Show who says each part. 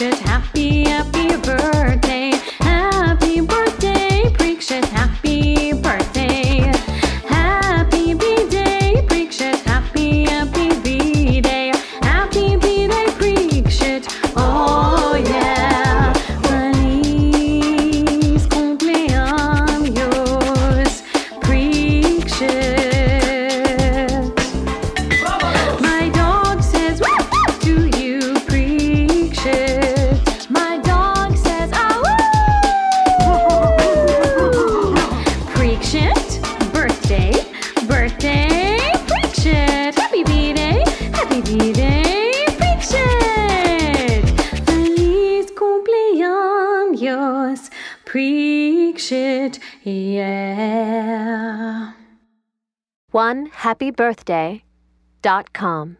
Speaker 1: t-shirt happy. Feliz cumpleaños, yeah.
Speaker 2: One happy birthday dot com.